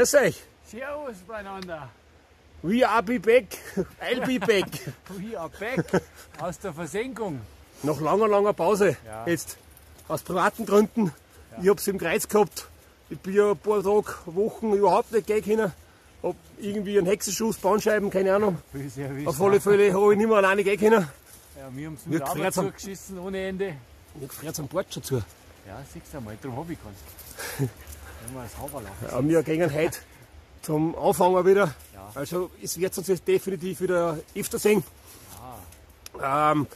Grüß euch. Servus beieinander. We are be back. I'll be back. We are back aus der Versenkung. Nach langer, langer Pause. Ja. Jetzt aus privaten Gründen. Ich hab's im Kreuz gehabt. Ich bin ja ein paar Tage, Wochen überhaupt nicht gehen können. Hab irgendwie einen Hexenschuss, Bandscheiben, keine Ahnung. Auf alle Fälle habe ich nicht mehr alleine gehen können. Ja, wir haben es mit Arbeit zugeschissen ohne Ende. Mir gefriert am Bord schon zu. Ja, siehst du mal, darum hab ich keins. Ja, wir gehen heute zum Anfangen wieder. Ja. Also es wird uns jetzt definitiv wieder öfter sehen. Ähm,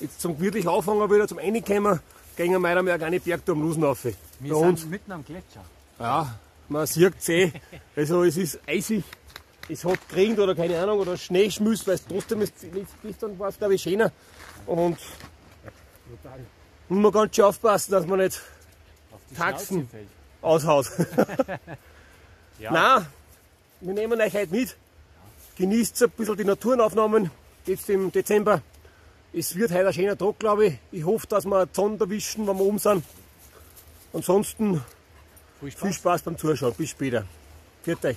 jetzt zum gemütlichen Anfangen wieder, zum Ende kommen, gehen wir meiner Meinung nach eine Bergtour am Lusen auf. Wir Bei uns. sind mitten am Gletscher. Ja, man sieht es eh. Also es ist eisig. Es hat geregnet oder keine Ahnung, oder Schneeschmüss, weil es trotzdem ist, gestern war es glaube ich schöner. Und muss man ganz schön aufpassen, dass man nicht Auf die Taxen. Aushaut. Ja. Nein, wir nehmen euch heute mit. Genießt ein bisschen die Naturaufnahmen jetzt im Dezember. Es wird heute ein schöner Tag, glaube ich. Ich hoffe, dass wir die Sonne erwischen, wenn wir oben sind. Ansonsten Viel viel Spaß. Spaß beim Zuschauen. Bis später. Viert euch.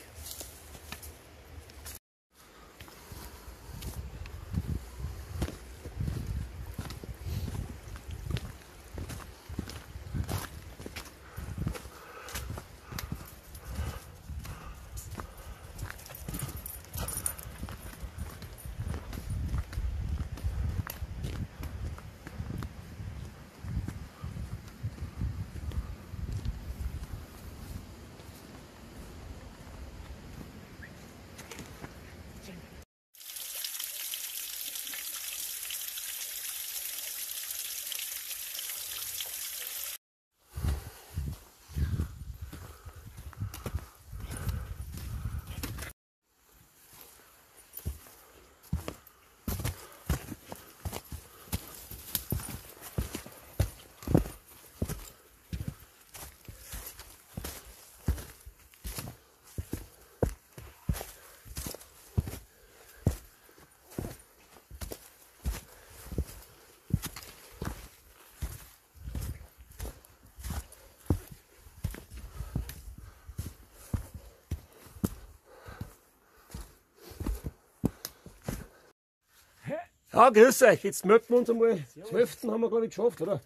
Ja, grüß euch. Jetzt melden wir uns einmal. Das Hälften haben wir, glaube ich, geschafft, oder?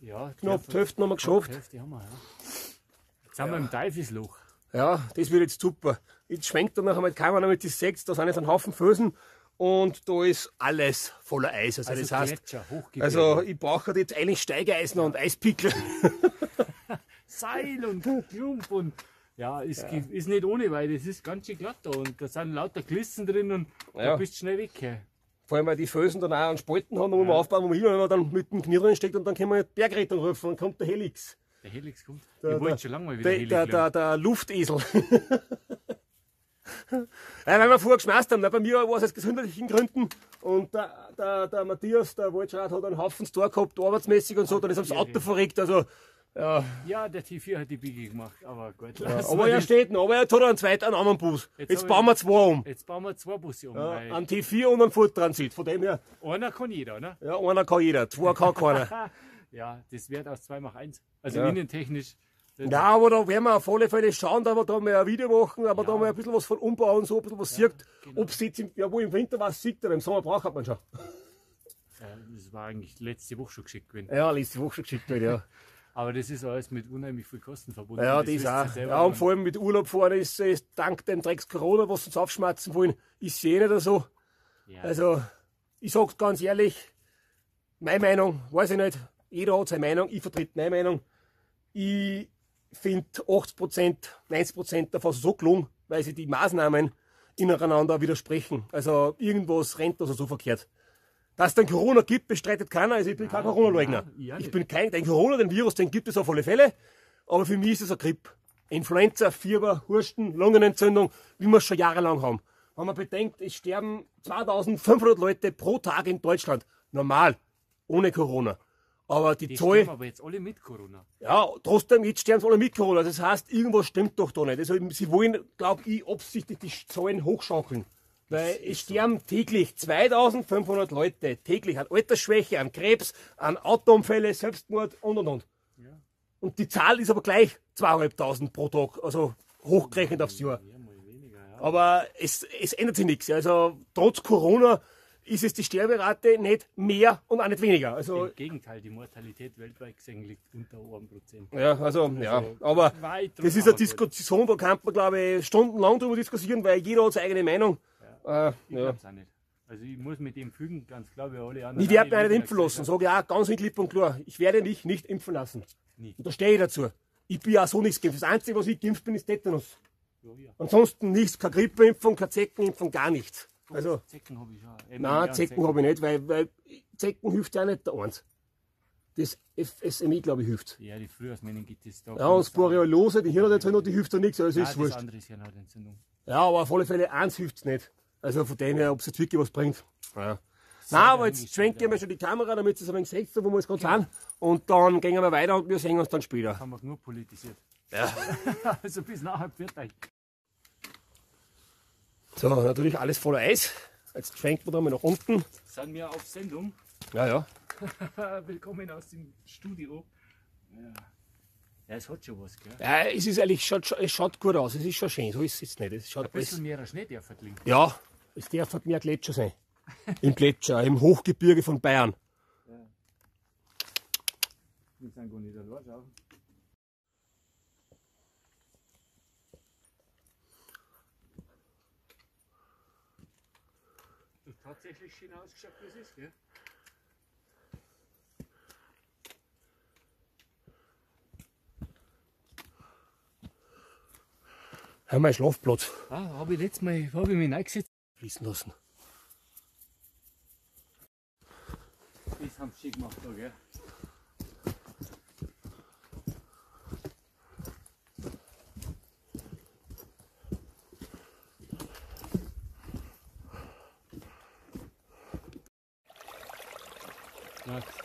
Ja, Knapp die Hälften haben wir geschafft. Die haben wir, ja. Jetzt sind wir im Teufelsloch. Ja, das wird jetzt super. Jetzt schwenkt er nachher mit Kamera mit die sechs, da sind jetzt ein Haufen Felsen und da ist alles voller Eis. Also, Also das heißt, also ich brauche jetzt eigentlich Steigeisen und Eispickel. Seil und Klump und ja, ist, ge- ist nicht ohne, weil das ist ganz schön glatt da und da sind lauter Glissen drin und Ja. du bist schnell weg. Vor allem, weil die Felsen dann auch einen Spalten haben, da muss man aufbauen, wo man hin, wenn man dann mit dem Knie drin steckt und dann können wir Bergrettung rufen, dann kommt der Helix. Der Helix kommt. Der- ich wollte schon lange mal wieder Der, Helix der, der, der Luftesel. ja, weil wir vorher geschmeißt haben, ne? bei mir war es aus gesundheitlichen Gründen und der, der, der Matthias, der Waldschrat, hat einen Haufen Store gehabt, arbeitsmäßig und so, dann ist er aufs Auto verregt, also, ja. Ja, der T4 hat die Biege gemacht, aber gut. Ja, aber er steht noch, aber er hat einen zweiten, einen anderen Bus. Jetzt, Jetzt bauen wir zwei um. Jetzt bauen wir zwei Busse um. Ja, einen T4 und einen Furttransit. Von dem her, einer kann jeder, ne? ja, einer kann jeder, zwei kann keiner. Ja, das wird aus 2 macht 1. Also Ja. innentechnisch. Ja, aber da werden wir auf alle Fälle schauen, da wir da mal ein Video machen, aber da mal ein bisschen was von Umbau und so, ein bisschen was sieht. genau. Ob es jetzt im, ja, wo im Winter was sieht, er, im Sommer braucht man schon. äh, Das war eigentlich letzte Woche schon geschickt gewesen. Ja, letzte Woche schon geschickt wird, ja. Aber das ist alles mit unheimlich viel Kosten verbunden. Ja, das das auch. Ja, und vor allem mit Urlaub fahren ist, ist dank dem Drecks Corona, was uns aufschmatzen wollen, ist eh nicht so. Ja. Also, ich sag's ganz ehrlich, meine Meinung, weiß ich nicht, jeder hat seine Meinung, ich vertrete meine Meinung. Ich finde 80%, 90% davon so gelungen, weil sie die Maßnahmen ineinander widersprechen. Also irgendwas rennt also so verkehrt. Dass es dann Corona gibt, bestreitet keiner. Also ich bin kein Corona-Leugner. ich bin kein, den Corona, den Virus, den gibt es auf alle Fälle. Aber für mich ist es ein Grippe. Influenza, Fieber, Husten, Lungenentzündung, wie wir es schon jahrelang haben. Wenn man bedenkt, es sterben 2500 Leute pro Tag in Deutschland. Normal. Ohne Corona. Aber die Die Zahl, sterben aber jetzt alle mit Corona. ja, trotzdem, jetzt sterben sie alle mit Corona. Das heißt, irgendwas stimmt doch da nicht. Also, sie wollen, glaube ich, absichtlich die Zahlen hochschaukeln. Weil es sterben täglich 2500 Leute täglich an Altersschwäche, an Krebs, an Autounfälle, Selbstmord und und und. Ja. Und die Zahl ist aber gleich 2500 pro Tag. Also hochgerechnet aufs Jahr. Aber es, es ändert sich nichts. Also trotz Corona ist es die Sterberate nicht mehr und auch nicht weniger. Also Im Gegenteil, die Mortalität weltweit gesehen liegt unter 1%. ja, also ja, aber das ist eine Diskussion, da kann man glaube ich stundenlang drüber diskutieren, weil jeder hat seine eigene Meinung. Äh, Ich ja. glaub's auch nicht. Also ich muss mit dem fügen, ganz klar, wie alle anderen. Ich werde mich nicht impfen lassen, sage ich auch ganz klipp und klar. Ich werde mich nicht impfen lassen. Nie. Und da stehe ich dazu. Ich bin ja so nichts geimpft. Das Einzige, was ich geimpft bin, ist Tetanus. Ja, ja. Ansonsten nichts, keine Grippeimpfung, keine Zeckenimpfung, gar nichts. Also, Zecken habe ich schon. Nein, Zecken habe ich nicht, weil, weil Zecken hilft ja nicht der eins. Das FSMI, glaube ich, hilft. Ja, die Frühjahrsmeningitis. Da Ja, und das Borreliose, die Hirnentzündung, die hilft ja nichts, also ja, ist wurscht. ja aber auf alle Fälle eins hilft's nicht. Also von dem her, ob es jetzt wirklich was bringt. Ja. Nein, aber jetzt schwenken wir schon die Kamera, damit ihr es ein wenig seht, wo wir jetzt gerade sind. Und dann gehen wir weiter und wir sehen uns dann später. Haben wir genug politisiert. Ja. also bis nachher wird euch. So, natürlich alles voller Eis. Jetzt schwenken wir da mal nach unten. Sind wir auf Sendung. Ja, ja. Willkommen aus dem Studio. Ja. ja, es hat schon was, gell? Ja, es ist eigentlich, schaut, es schaut gut aus. Es ist schon schön. So ist es jetzt nicht. Es schaut Ein alles, bisschen mehr Schnee darf liegen. ja, es darf halt mehr Gletscher sein. Im Gletscher, im Hochgebirge von Bayern. Wir sind gar nicht allein, schau. Das hat tatsächlich schön ausgeschaut, wie es ist, gell? Hör mal, Schlafplatz Ah, habe ich letztes Mal hab ich mich reingesetzt. Fließen lassen. Das haben sie gemacht, da, gell? Nice.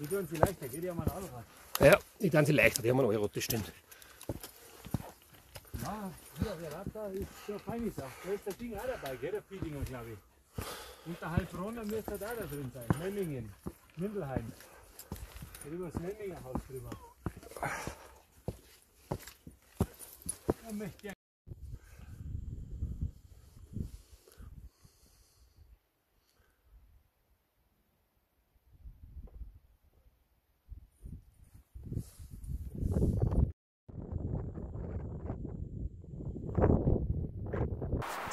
Die tun sie leichter, geht ja mal ein Allrad. Ja, die ganze leichter, die haben einen Euro, das stimmt. Ja, der Radler ist schon eine feine Sache. Da ist das Ding auch dabei, gell, der Fiedinger, glaube ich. Unterhalb Rona müsste da da drin sein. Memmingen, Mindelheim. Über das Memminger Haus drüber. Da möchte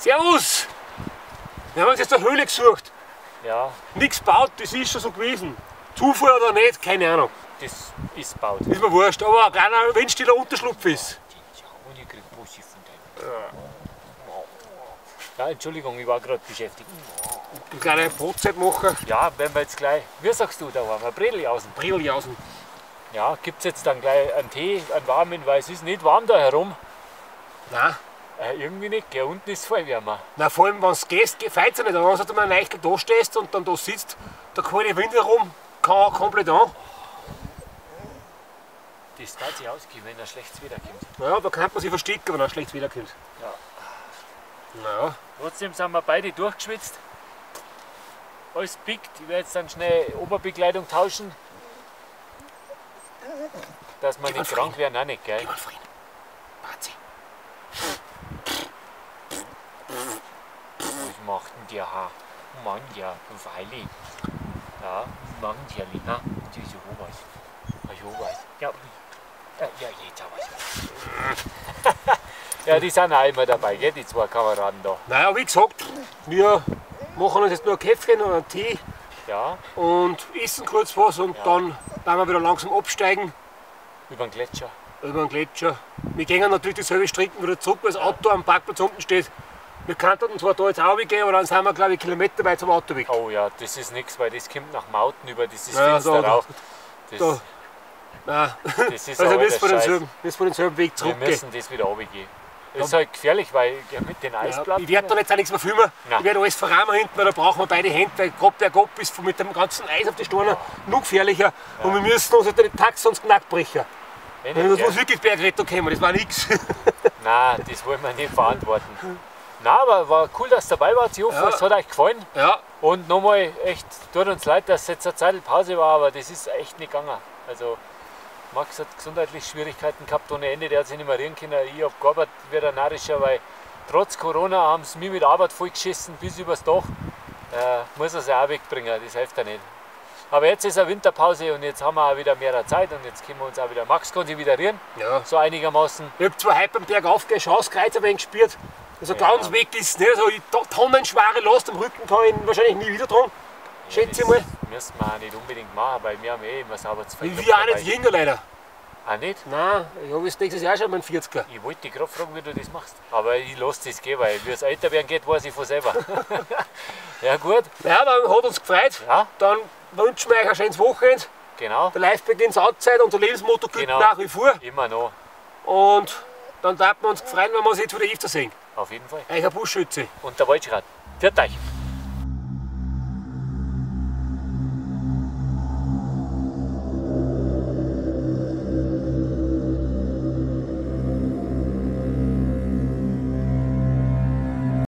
Servus! Wir haben uns jetzt eine Höhle gesucht. Ja, Nichts baut, das ist schon so gewesen. Zufall oder nicht, keine Ahnung. das ist baut. Ist mir wurscht, aber ein kleiner windstiller Unterschlupf ist. Ja, Entschuldigung, ich war gerade beschäftigt. Eine kleine Brotzeit machen. Ja, wenn wir jetzt gleich, wie sagst du da, waren wir Bredeliausen? Brilljausen. Ja, gibt es jetzt dann gleich einen Tee, einen warmen, weil es ist nicht warm da herum. Nein. Äh, irgendwie nicht, gell, unten ist voll wärmer. Na, vor allem, wenn du gehst, es nicht. Wenn du mal leicht da stehst und dann da sitzt, der kalte Wind herum, kann auch komplett an. Das kann sich ausgehen, wenn ein schlechtes Wetter kommt. Naja, da kann man sich verstecken, wenn er schlecht wiederkommt. Ja. Naja, Trotzdem sind wir beide durchgeschwitzt. alles pickt. Ich werde jetzt dann schnell Oberbekleidung tauschen. Dass wir nicht krank werden, auch nicht, gell? Was macht denn der Haar? Mann, ja, Weili. Ja, Mann, der Lina. Die ist ja was. Ja, was. Ja, ja, ja, jetzt aber was. Ja, die sind auch immer dabei, gell, die zwei Kameraden da. Naja, wie gesagt, wir machen uns jetzt nur ein Käffchen und einen Tee Ja, und essen kurz was und dann werden wir wieder langsam absteigen über den Gletscher. über den Gletscher. Wir gehen natürlich dieselbe Strecke wieder zurück, weil das Auto am Parkplatz unten steht. Wir könnten zwar da jetzt auch gehen, aber dann sind wir glaube ich Kilometer weit zum Auto weg. Oh ja, das ist nichts, weil das kommt nach Mauten über dieses Ja, Fenster da- rauf. Das, da. Nein, das ist also müssen wir denselben, müssen wir denselben Weg Wir zurückgehen. müssen das wieder runtergehen. Das ist halt gefährlich, weil ja, mit den Ja, Eisplatten. ich werde da jetzt auch nichts mehr filmen. Nein. Ich werde alles verrahmen hinten, weil da brauchen wir beide Hände, weil gerade bergab ist mit dem ganzen Eis auf die Steine noch gefährlicher. Und wir müssen uns halt die Tax sonst knack brechen. Das muss wirklich Bergrettung kommen, das war nichts. Nein, das wollen wir nicht verantworten. Nein, aber war cool, dass ihr dabei wart. Ich hoffe, Ja. es hat euch gefallen. ja, Und nochmal echt, tut uns leid, dass jetzt eine Zeit Pause war, aber das ist echt nicht gegangen. Also Max hat gesundheitliche Schwierigkeiten gehabt ohne Ende, der hat sich nicht mehr rühren können. Ich habe gearbeitet wie ein Narischer, weil trotz Corona haben sie mich mit Arbeit vollgeschissen bis übers Dach. Äh, muss er sich auch wegbringen, das hilft ja nicht. Aber jetzt ist eine Winterpause und jetzt haben wir auch wieder mehr Zeit und jetzt können wir uns auch wieder, Max kann sich wieder rühren, ja. so einigermaßen. Ich habe zwar heute beim Berg aufgehen, Schauskreuz ein wenig gespürt. Also ganz weg ist nicht. Also tonnenschwere Last am Rücken kann ich wahrscheinlich nie wieder tragen. Schätze ich mal. Das müssen wir auch nicht unbedingt machen, weil wir haben eh immer sauber zu Ich will auch nicht jünger leider. Auch nicht? Nein, ich habe jetzt nächstes Jahr schon meinen 40er. Ich wollte dich gerade fragen, wie du das machst. Aber ich lasse das gehen, weil wie es älter werden geht, weiß ich von selber. ja gut, Ja, dann hat uns gefreut. ja, Dann wünschen wir euch ein schönes Wochenende. genau. Der Live beginnt Outside, unser Lebensmotto gilt Genau. nach wie vor. Immer noch, Und dann darf wir uns freuen, wenn wir uns jetzt wieder öfter sehen. Auf jeden Fall. Euer Buschschütze. Und der Waldschrat. Viert euch!